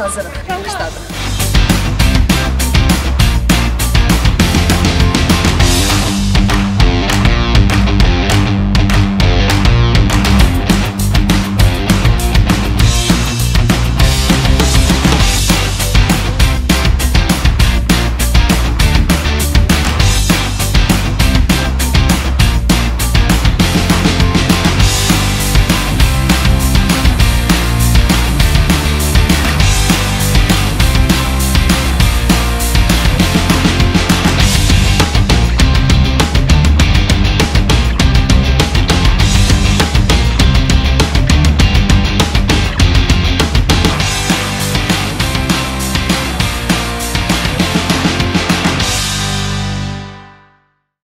hazırım.